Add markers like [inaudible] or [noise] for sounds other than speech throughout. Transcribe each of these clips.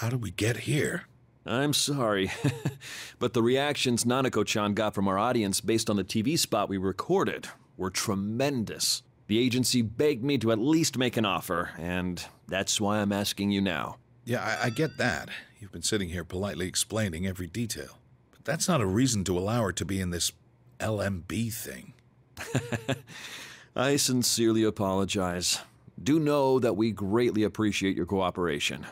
how did we get here? I'm sorry, [laughs] but the reactions Nanako chan got from our audience based on the TV spot we recorded were tremendous. The agency begged me to at least make an offer, and that's why I'm asking you now. Yeah, I, I get that. You've been sitting here politely explaining every detail. But that's not a reason to allow her to be in this LMB thing. [laughs] I sincerely apologize. Do know that we greatly appreciate your cooperation.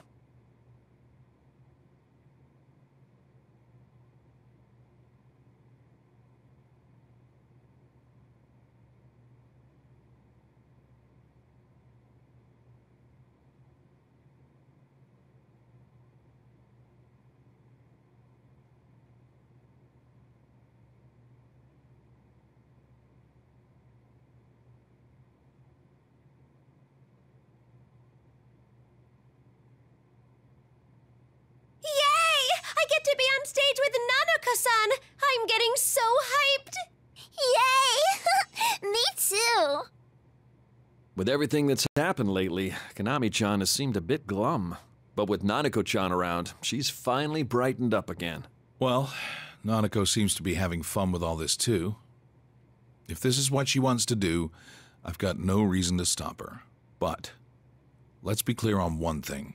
Yay! I get to be on stage with Nanako-san! I'm getting so hyped! Yay! Me too. With everything that's happened lately, Kanami chan has seemed a bit glum. But with Nanako chan around, she's finally brightened up again. Well, Nanako seems to be having fun with all this too. If this is what she wants to do, I've got no reason to stop her. But let's be clear on one thing.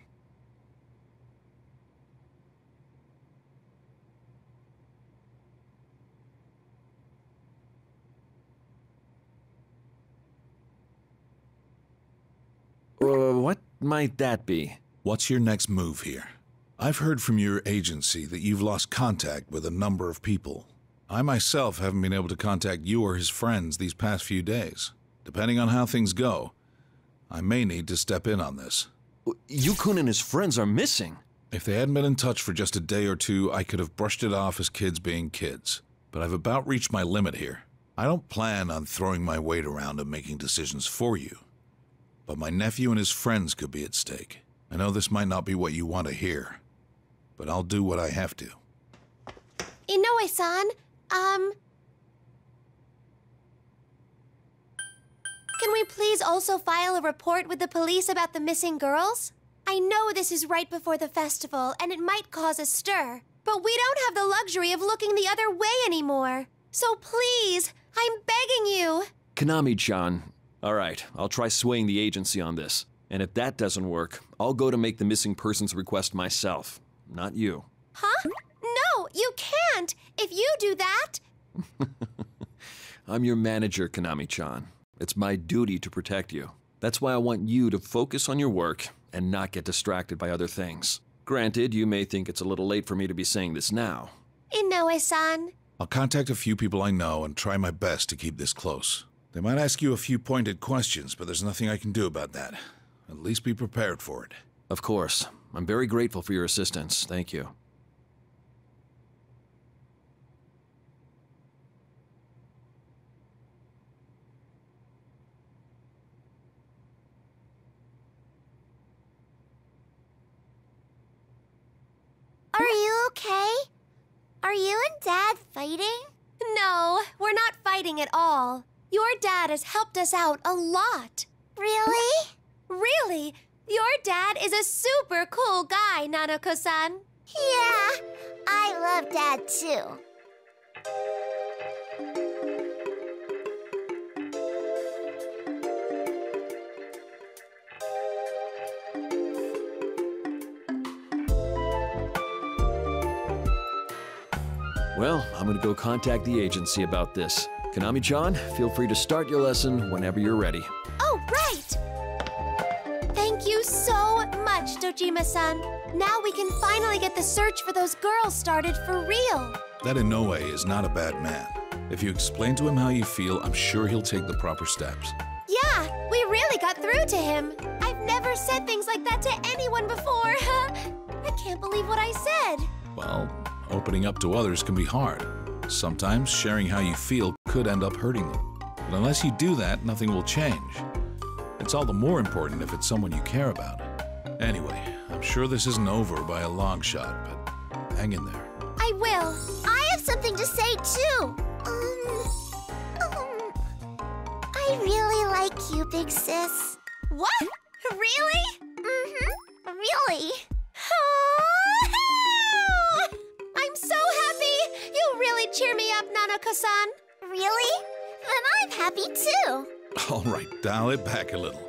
Uh, what might that be? What's your next move here? I've heard from your agency that you've lost contact with a number of people. I myself haven't been able to contact you or his friends these past few days. Depending on how things go, I may need to step in on this. Yukun and his friends are missing. If they hadn't been in touch for just a day or two, I could have brushed it off as kids being kids. But I've about reached my limit here. I don't plan on throwing my weight around and making decisions for you. But my nephew and his friends could be at stake. I know this might not be what you want to hear, but I'll do what I have to. Inoue-san, um... Can we please also file a report with the police about the missing girls? I know this is right before the festival, and it might cause a stir, but we don't have the luxury of looking the other way anymore. So please, I'm begging you. Kanami chan. Alright, I'll try swaying the agency on this. And if that doesn't work, I'll go to make the missing persons request myself. Not you. Huh? No, you can't! If you do that, [laughs] I'm your manager, Kanami chan. It's my duty to protect you. That's why I want you to focus on your work and not get distracted by other things. Granted, you may think it's a little late for me to be saying this now. Inoue-san. I'll contact a few people I know and try my best to keep this close. They might ask you a few pointed questions, but there's nothing I can do about that. At least be prepared for it. Of course. I'm very grateful for your assistance. Thank you. Are you okay? Are you and Dad fighting? No, we're not fighting at all. Your dad has helped us out a lot. Really? Really? Your dad is a super cool guy, Nanako-san. Yeah, I love Dad too. Well, I'm gonna go contact the agency about this. Kanami-chan, feel free to start your lesson whenever you're ready. Oh, right! Thank you so much, Dojima-san. Now we can finally get the search for those girls started for real. That Inoue is not a bad man. If you explain to him how you feel, I'm sure he'll take the proper steps. Yeah, we really got through to him. I've never said things like that to anyone before. [laughs] I can't believe what I said. Well, opening up to others can be hard. Sometimes sharing how you feel could end up hurting them. But unless you do that, nothing will change. It's all the more important if it's someone you care about. Anyway, I'm sure this isn't over by a long shot, but hang in there. I will. I have something to say too. Um, um, I really like you, big sis. What? Really? Mm-hmm. Really? Nanako-san. Really? Then I'm happy too. [laughs] All right, dial it back a little.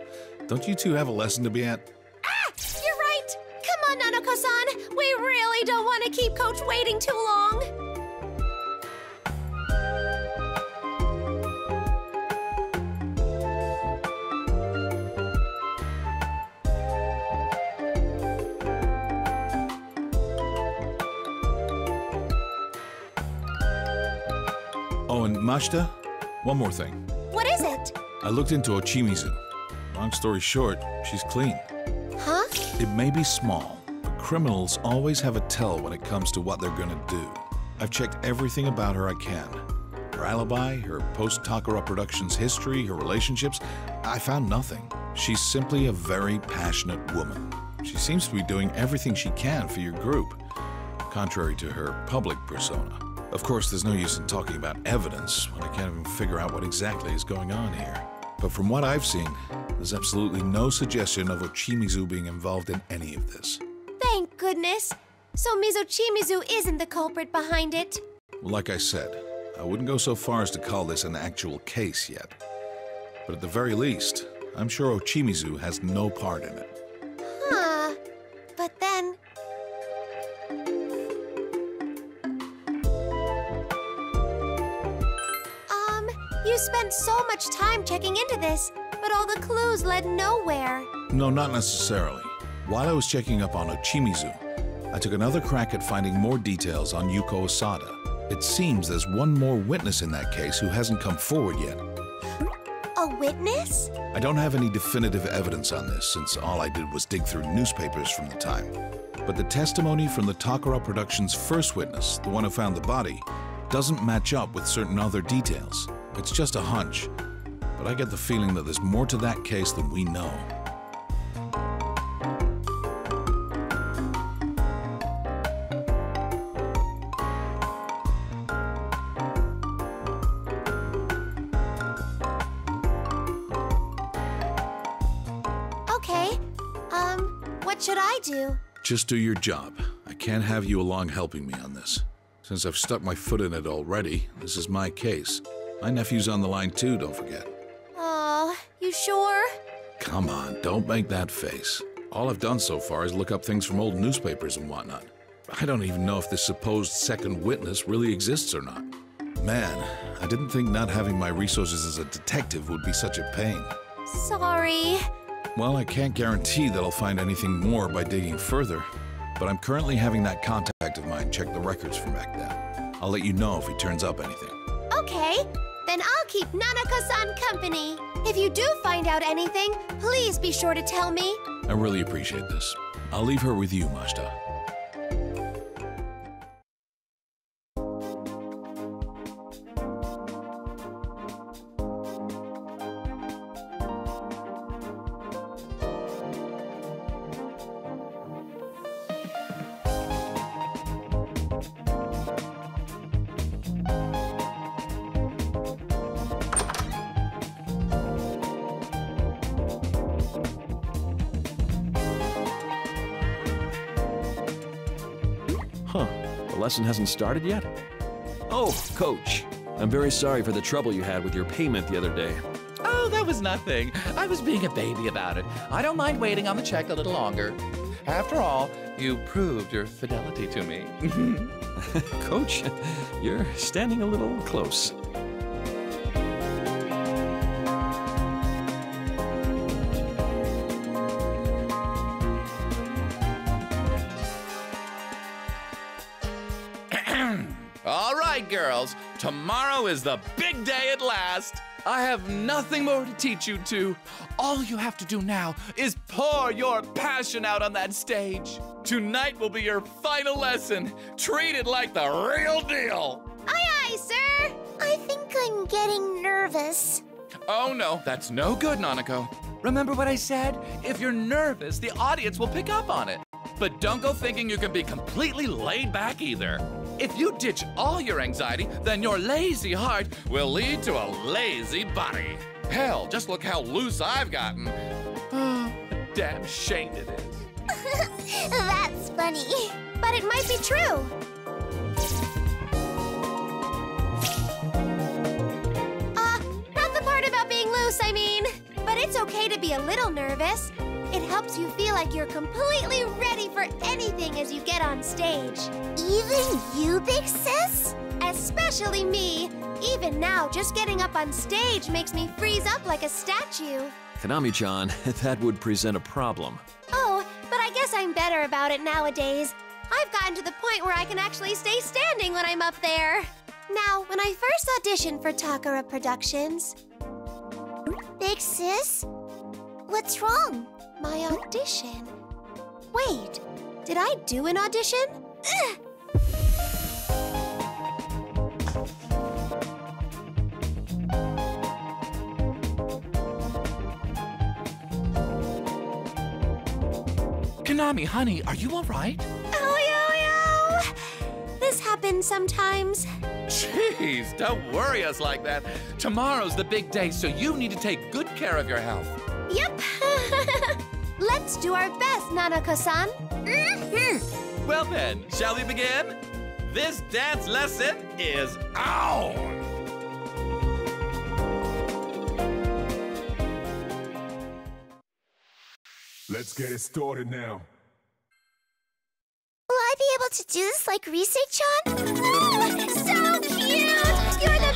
Don't you two have a lesson to be at? Ah! You're right! Come on, Nanako-san! We really don't want to keep Coach waiting too long! Oh, and Mashita, one more thing. What is it? I looked into Ochimizu. Long story short, she's clean. Huh? It may be small, but criminals always have a tell when it comes to what they're gonna do. I've checked everything about her I can. Her alibi, her post Takara Productions history, her relationships, I found nothing. She's simply a very passionate woman. She seems to be doing everything she can for your group, contrary to her public persona. Of course, there's no use in talking about evidence when I can't even figure out what exactly is going on here. But from what I've seen, there's absolutely no suggestion of Ochimizu being involved in any of this. Thank goodness. So Mizochimizu isn't the culprit behind it. Like I said, I wouldn't go so far as to call this an actual case yet. But at the very least, I'm sure Ochimizu has no part in it. You spent so much time checking into this, but all the clues led nowhere. No, not necessarily. While I was checking up on Ochimizu, I took another crack at finding more details on Yuko Osada. It seems there's one more witness in that case who hasn't come forward yet. A witness? I don't have any definitive evidence on this since all I did was dig through newspapers from the time. But the testimony from the Takara Productions' first witness, the one who found the body, doesn't match up with certain other details. It's just a hunch. But I get the feeling that there's more to that case than we know. Okay. Um, what should I do? Just do your job. I can't have you along helping me on this. Since I've stuck my foot in it already, this is my case. My nephew's on the line too, don't forget. Oh, you sure? Come on, don't make that face. All I've done so far is look up things from old newspapers and whatnot. I don't even know if this supposed second witness really exists or not. Man, I didn't think not having my resources as a detective would be such a pain. Sorry. Well, I can't guarantee that I'll find anything more by digging further, but I'm currently having that contact of mine check the records from back then. I'll let you know if he turns up anything. Okay, then I'll keep Nanako-san company. If you do find out anything, please be sure to tell me. I really appreciate this. I'll leave her with you, Mashita. Huh. The lesson hasn't started yet? Oh, Coach. I'm very sorry for the trouble you had with your payment the other day. Oh, that was nothing. I was being a baby about it. I don't mind waiting on the check a little longer. After all, you proved your fidelity to me. [laughs] [laughs] Coach, you're standing a little close. Tomorrow is the big day at last. I have nothing more to teach you two. All you have to do now is pour your passion out on that stage. Tonight will be your final lesson. Treat it like the real deal. Aye, aye, sir. I think I'm getting nervous. Oh no, that's no good, Nanako. Remember what I said? If you're nervous, the audience will pick up on it. But don't go thinking you can be completely laid back either. If you ditch all your anxiety, then your lazy heart will lead to a lazy body. Hell, just look how loose I've gotten. [sighs] Damn shame it is. [laughs] That's funny, but it might be true. Uh, not the part about being loose, I mean. But it's okay to be a little nervous. It helps you feel like you're completely ready for anything as you get on stage. Even you, Big Sis? Especially me. Even now, just getting up on stage makes me freeze up like a statue. Kanami-chan, [laughs] that would present a problem. Oh, but I guess I'm better about it nowadays. I've gotten to the point where I can actually stay standing when I'm up there. Now, when I first auditioned for Takara Productions, Big Sis? What's wrong? My audition. Wait, did I do an audition? Ugh. Kanami, honey, are you all right? Oh, yo, yo! This happens sometimes. Jeez, don't worry us like that. Tomorrow's the big day, so you need to take good care of your health. Yep. Let's do our best, Nanako-san. Mm-hmm. Well then, shall we begin? This dance lesson is on! Let's get it started now. Will I be able to do this like Rise-chan? Oh, [laughs] so cute! You're the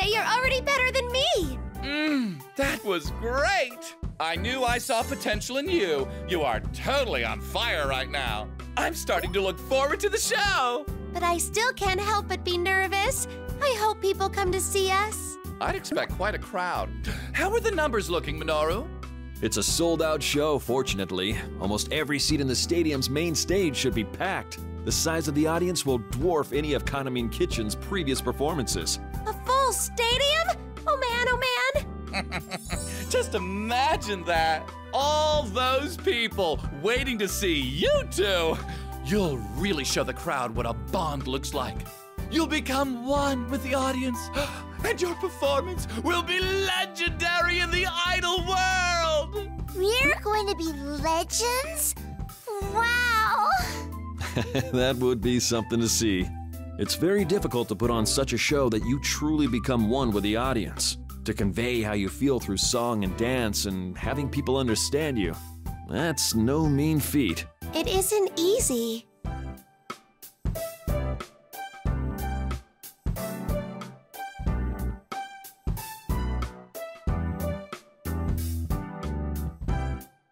say you're already better than me! Mmm, that was great. I knew I saw potential in you. You are totally on fire right now. I'm starting to look forward to the show. But I still can't help but be nervous. I hope people come to see us. I'd expect quite a crowd. How are the numbers looking, Minoru? It's a sold out show, fortunately. Almost every seat in the stadium's main stage should be packed. The size of the audience will dwarf any of Kanamin Kitchen's previous performances. A full stadium? Oh man, oh man! [laughs] Just imagine that. All those people waiting to see you two. You'll really show the crowd what a bond looks like. You'll become one with the audience, [gasps] and your performance will be legendary in the idol world. We're going to be legends? Wow. [laughs] that would be something to see. It's very difficult to put on such a show that you truly become one with the audience, to convey how you feel through song and dance and having people understand you. That's no mean feat. It isn't easy.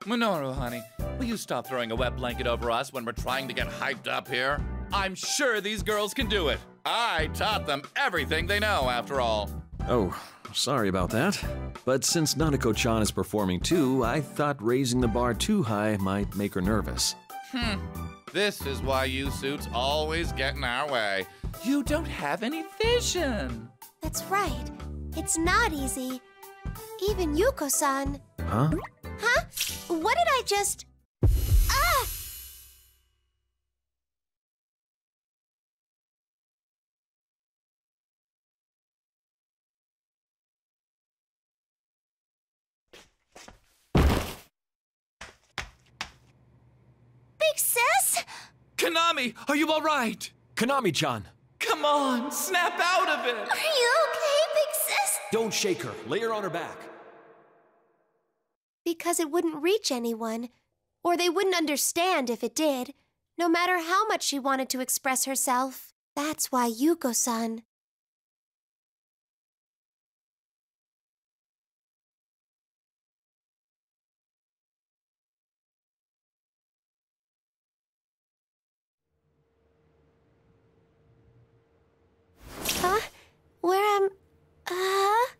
Minoru, honey, will you stop throwing a wet blanket over us when we're trying to get hyped up here? I'm sure these girls can do it. I taught them everything they know, after all. Oh, sorry about that. But since Nanako chan is performing too, I thought raising the bar too high might make her nervous. Hmm. This is why you suits always get in our way. You don't have any vision. That's right. It's not easy. Even Yuko-san. Huh? Huh? What did I just... Kanami, are you all right? Kanami chan! Come on, snap out of it. Are you okay, big sis? Don't shake her, lay her on her back. Because it wouldn't reach anyone. Or they wouldn't understand if it did, no matter how much she wanted to express herself. That's why Yuko-san. Huh? Where am... Uh...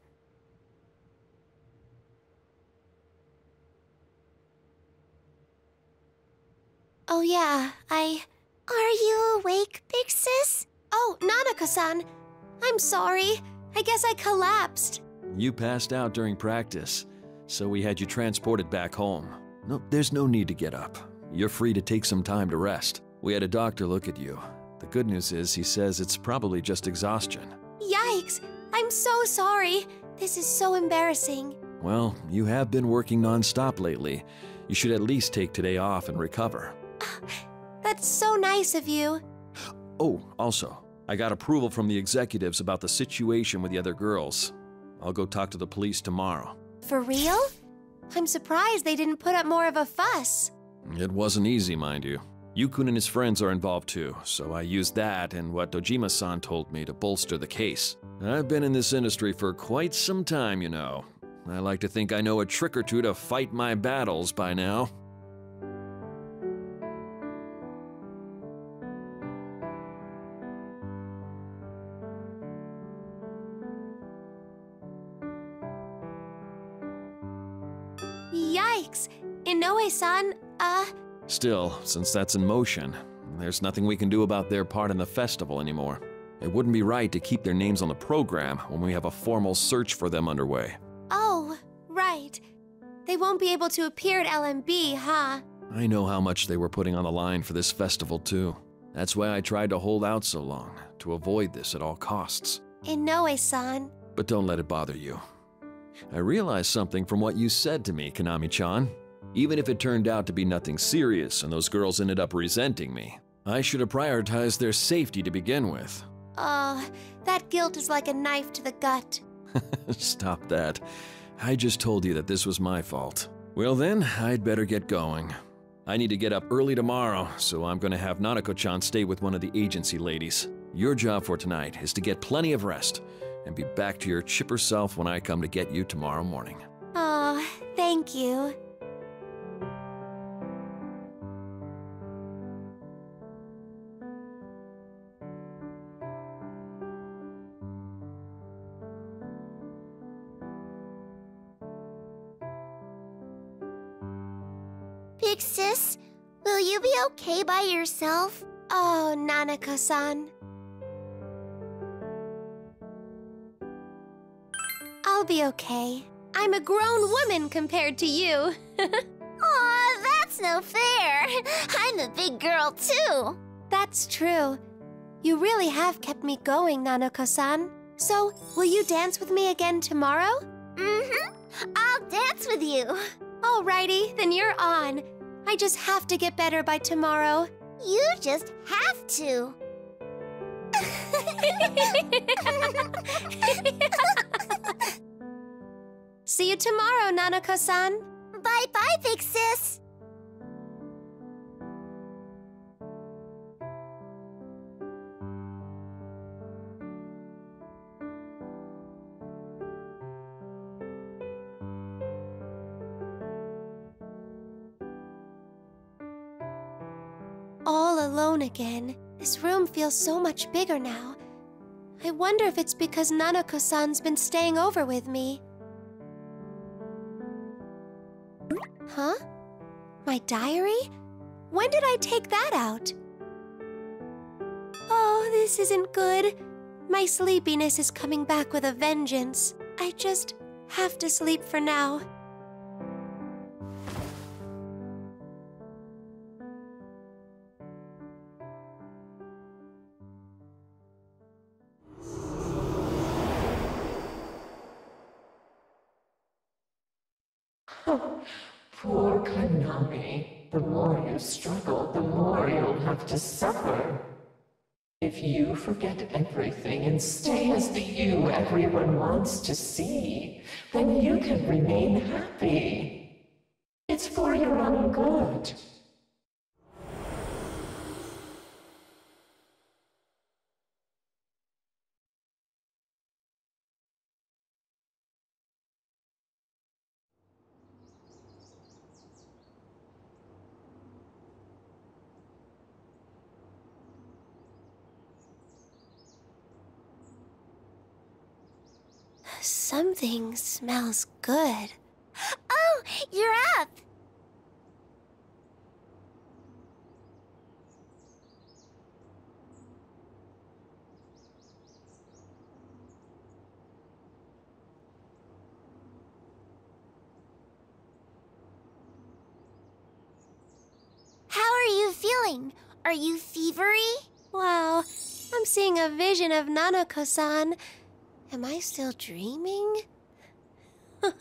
Oh yeah, I... Are you awake, big sis? Oh, Nanako-san. I'm sorry. I guess I collapsed. You passed out during practice, so we had you transported back home. No, there's no need to get up. You're free to take some time to rest. We had a doctor look at you. The good news is he says it's probably just exhaustion. Yikes! I'm so sorry. This is so embarrassing. Well, you have been working nonstop lately. You should at least take today off and recover. That's so nice of you. Oh, also, I got approval from the executives about the situation with the other girls. I'll go talk to the police tomorrow. For real? I'm surprised they didn't put up more of a fuss. It wasn't easy, mind you. Yukun and his friends are involved too, so I used that and what Dojima san told me to bolster the case. I've been in this industry for quite some time, you know. I like to think I know a trick or two to fight my battles by now. Yikes! Inoue-san, uh, Still, since that's in motion, there's nothing we can do about their part in the festival anymore. It wouldn't be right to keep their names on the program when we have a formal search for them underway. oh, right. They won't be able to appear at LMB, huh? I know how much they were putting on the line for this festival, too. That's why I tried to hold out so long, to avoid this at all costs. Inoue-san. But don't let it bother you. I realized something from what you said to me, Kanami chan. Even if it turned out to be nothing serious and those girls ended up resenting me, I should have prioritized their safety to begin with. Oh, that guilt is like a knife to the gut. [laughs] Stop that. I just told you that this was my fault. Well, then, I'd better get going. I need to get up early tomorrow, so I'm going to have Nanako chan stay with one of the agency ladies. Your job for tonight is to get plenty of rest and be back to your chipper self when I come to get you tomorrow morning. Oh, thank you. Big sis, will you be okay by yourself? Oh, Nanako-san. Be okay. I'm a grown woman compared to you. [laughs] Aw, that's no fair. I'm a big girl too. That's true. You really have kept me going, Nanako-san. So, will you dance with me again tomorrow? Mm-hmm. I'll dance with you. Alrighty, then you're on. I just have to get better by tomorrow. You just have to. [laughs] [laughs] See you tomorrow, Nanako-san. bye bye, big sis. All alone again. This room feels so much bigger now. I wonder if it's because Nanako-san's been staying over with me. Huh? My diary? When did I take that out? Oh, this isn't good. My sleepiness is coming back with a vengeance. I just have to sleep for now. Poor Kanami. The more you struggle, the more you'll have to suffer. If you forget everything and stay as the you everyone wants to see, then you can remain happy. It's for your own good. Something smells good. Oh, you're up. How are you feeling? Are you fevery? Wow, I'm seeing a vision of Nanako-san. Am I still dreaming? [laughs]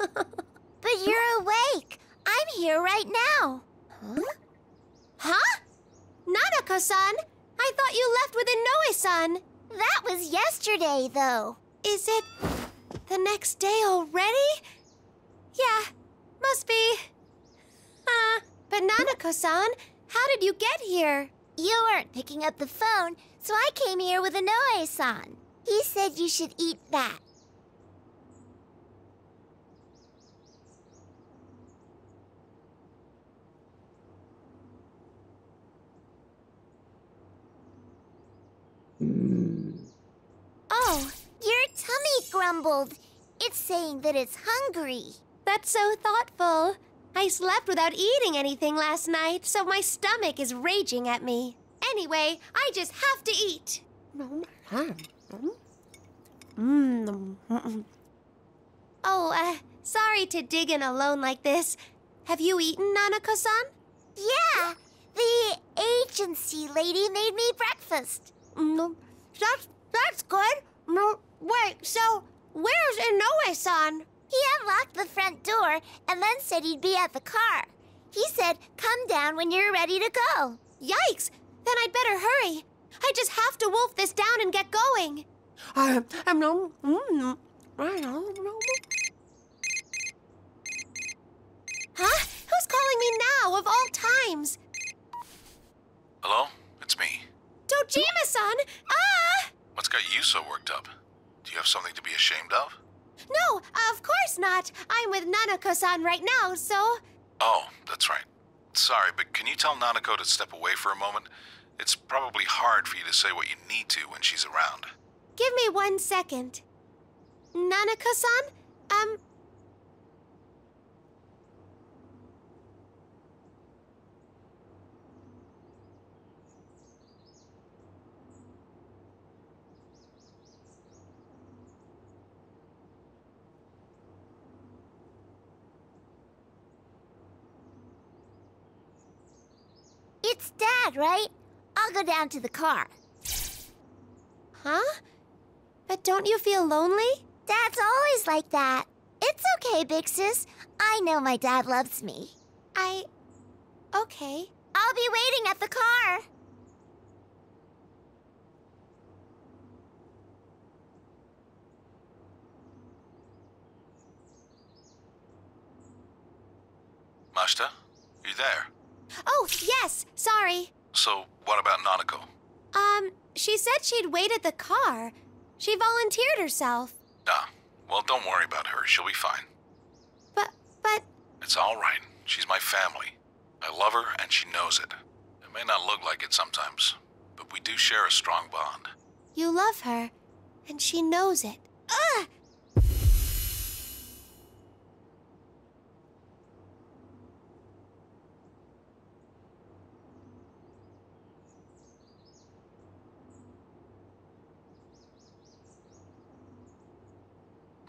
But you're awake. I'm here right now. Huh? Huh? Nanako-san! I thought you left with Inoue-san. That was yesterday, though. Is it the next day already? Yeah, must be. Uh, but Nanako-san, how did you get here? You weren't picking up the phone, so I came here with Inoue-san. He said you should eat that. Oh, your tummy grumbled. It's saying that it's hungry. That's so thoughtful. I slept without eating anything last night, so my stomach is raging at me. Anyway, I just have to eat. Oh, uh, sorry to dig in alone like this. Have you eaten, Nanako-san? Yeah, the agency lady made me breakfast. Mm, that's that's good. Mm, wait, so where's Inoue-san? He unlocked the front door and then said he'd be at the car. He said, come down when you're ready to go. Yikes! Then I'd better hurry. I just have to wolf this down and get going. I am no. Mm, I don't know. Huh? Who's calling me now of all times? Hello? It's me. Dojima-san! Ah! What's got you so worked up? Do you have something to be ashamed of? No, of course not. I'm with Nanako-san right now, so. Oh, that's right. Sorry, but can you tell Nanako to step away for a moment? It's probably hard for you to say what you need to when she's around. Give me one second. Nanako-san? Um. It's Dad, right? I'll go down to the car. Huh? But don't you feel lonely? Dad's always like that. It's okay, Big Sis. I know my dad loves me. I. Okay. I'll be waiting at the car. Mashita, you there? Oh, yes, sorry. So, what about Nanako? Um, she said she'd wait at the car. She volunteered herself. Ah, well, don't worry about her. She'll be fine. But, but, It's all right. She's my family. I love her, and she knows it. It may not look like it sometimes, but we do share a strong bond. you love her, and she knows it. Ugh!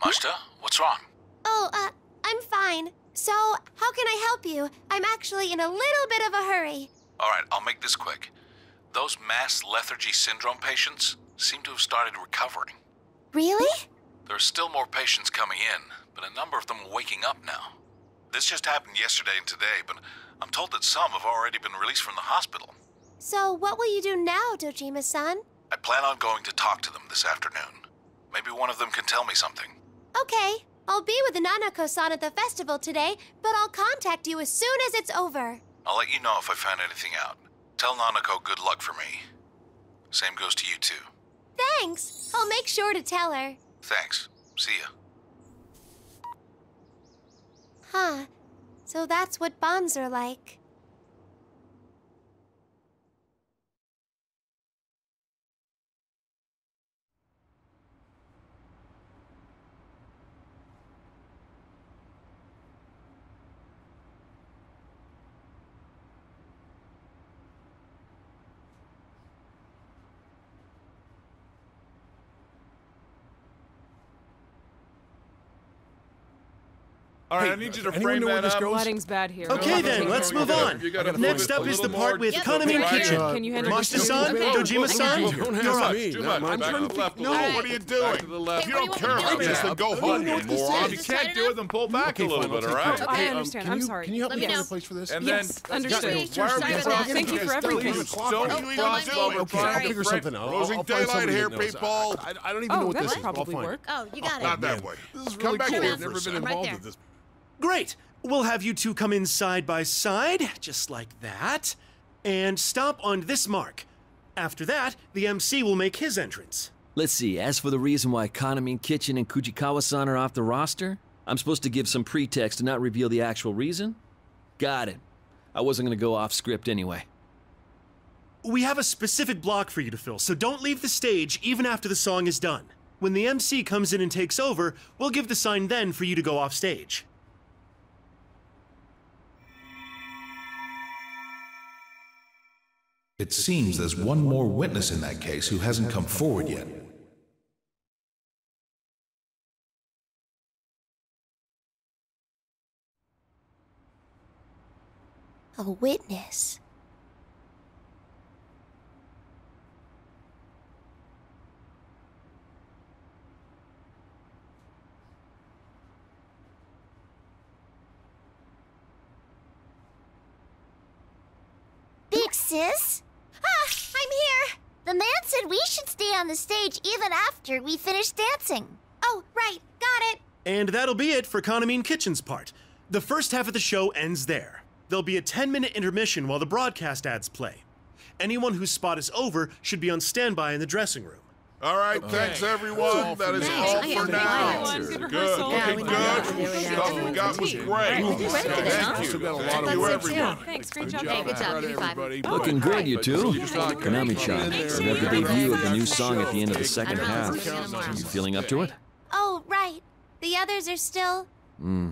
Mashita, what's wrong? Oh, uh, I'm fine. So, how can I help you? I'm actually in a little bit of a hurry. All right, I'll make this quick. Those mass lethargy syndrome patients seem to have started recovering. Really? There are still more patients coming in, but a number of them are waking up now. This just happened yesterday and today, but I'm told that some have already been released from the hospital. So, what will you do now, Dojima-san? I plan on going to talk to them this afternoon. Maybe one of them can tell me something. Okay, I'll be with Nanako-san at the festival today, but I'll contact you as soon as it's over. I'll let you know if I find anything out. Tell Nanako good luck for me. Same goes to you, too. Thanks. I'll make sure to tell her. Thanks. See ya. Huh. So that's what bonds are like. All right, Hey, I need you to anyone frame where that this up. goes? Lighting's bad here. Okay, then, let's move on. Next up is the part with to Kanami the right. Kitchen. Can you handle this? Mashita-san, Dojima-san, you're up. too much. I'm trying to to left no, little. what are you doing? to the left. Hey, you don't care you want me about to this, then go home, don't you moron. If you can't do it, then pull back a little bit, all take right? care of it. I um, understand. I'm sorry. Can you help me me find a place for this? Yes, then, understood. Guys, why are we Thank you. For everything. Don't you even frost do it. Okay, I'll figure something out. I'll- Losing daylight here, people. I, I don't even Oh, know what this would is. but I'll probably work. Oh, you got it. Not that way. This is Come really back cool. here I've for never a been second. Involved with this. Great. We'll have you two come in side by side, just like that, and stop on this mark. After that, the MC will make his entrance. Let's see, as for the reason why Kanamin Kitchen and Kujikawa san are off the roster, I'm supposed to give some pretext and not reveal the actual reason? Got it. I wasn't gonna go off script anyway. We have a specific block for you to fill, so don't leave the stage even after the song is done. When the MC comes in and takes over, we'll give the sign then for you to go off stage. It seems there's one more witness in that case who hasn't come forward yet. A witness. Big sis? I'm here! The man said we should stay on the stage even after we finish dancing. Oh, right, got it. And that'll be it for Kanamin Kitchen's part. The first half of the show ends there. There'll be a 10 minute intermission while the broadcast ads play. Anyone whose spot is over should be on standby in the dressing room. All right, thanks everyone. That is all for now. Good. Looking good. Stuff we got was great. Thank you. Thank you, everyone. Thanks, great job. Good job, everybody. Looking great, you two. Kanami-chan, we have the debut of the new song at the end of the second half. You feeling up to it? Oh, right. The others are still. Hmm.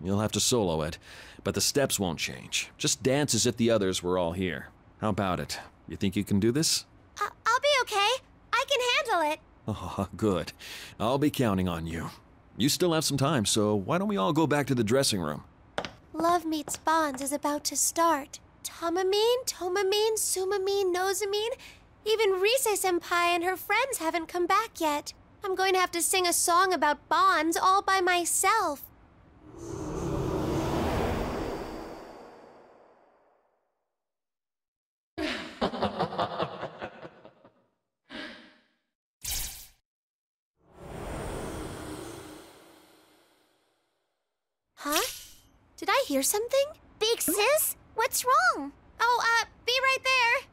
You'll have to solo it, but the steps won't change. Just dance as if the others were all here. How about it? You think you can do this? I'll be okay. I can handle it. Oh, good. I'll be counting on you. You still have some time, so why don't we all go back to the dressing room? Love Meets Bonds is about to start. Tomamine, Tomamine, Sumamine, Nosamine. Even Rise Senpai and her friends haven't come back yet. I'm going to have to sing a song about bonds all by myself. hear something? Big sis? What's wrong? Oh, uh, be right there.